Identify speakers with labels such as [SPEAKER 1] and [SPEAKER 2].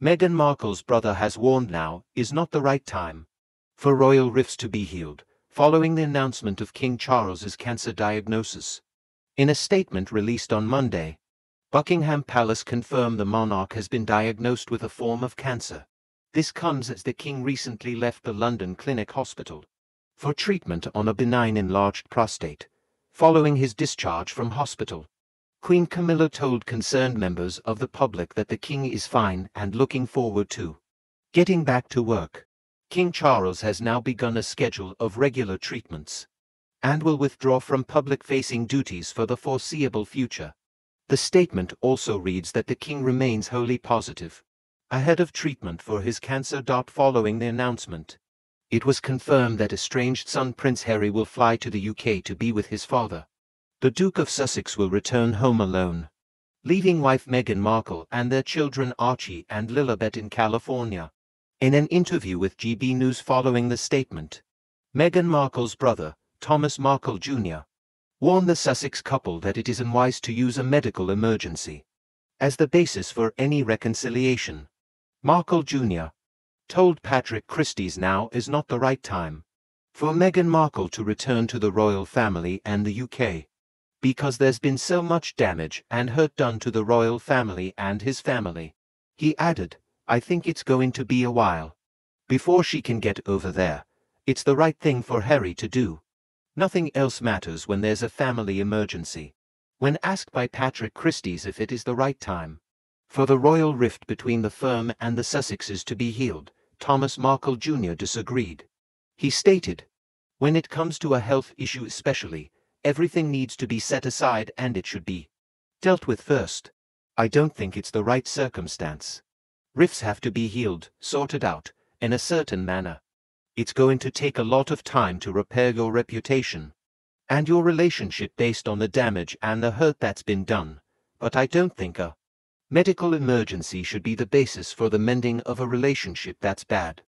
[SPEAKER 1] Meghan Markle's brother has warned now is not the right time for royal rifts to be healed, following the announcement of King Charles's cancer diagnosis. In a statement released on Monday, Buckingham Palace confirmed the monarch has been diagnosed with a form of cancer. This comes as the king recently left the London Clinic Hospital for treatment on a benign enlarged prostate, following his discharge from hospital. Queen Camilla told concerned members of the public that the king is fine and looking forward to getting back to work. King Charles has now begun a schedule of regular treatments and will withdraw from public-facing duties for the foreseeable future. The statement also reads that the king remains wholly positive ahead of treatment for his cancer. Following the announcement, it was confirmed that estranged son Prince Harry will fly to the UK to be with his father. The Duke of Sussex will return home alone, leaving wife Meghan Markle and their children Archie and Lilibet in California. In an interview with GB News following the statement, Meghan Markle's brother, Thomas Markle Jr., warned the Sussex couple that it is unwise to use a medical emergency as the basis for any reconciliation. Markle Jr. told Patrick Christys now is not the right time for Meghan Markle to return to the royal family and the UK because there's been so much damage and hurt done to the royal family and his family. He added, I think it's going to be a while before she can get over there. It's the right thing for Harry to do. Nothing else matters when there's a family emergency. When asked by Patrick Christys if it is the right time for the royal rift between the firm and the Sussexes to be healed, Thomas Markle Jr. disagreed. He stated, When it comes to a health issue especially, Everything needs to be set aside and it should be dealt with first. I don't think it's the right circumstance. Rifts have to be healed, sorted out, in a certain manner. It's going to take a lot of time to repair your reputation and your relationship based on the damage and the hurt that's been done, but I don't think a medical emergency should be the basis for the mending of a relationship that's bad.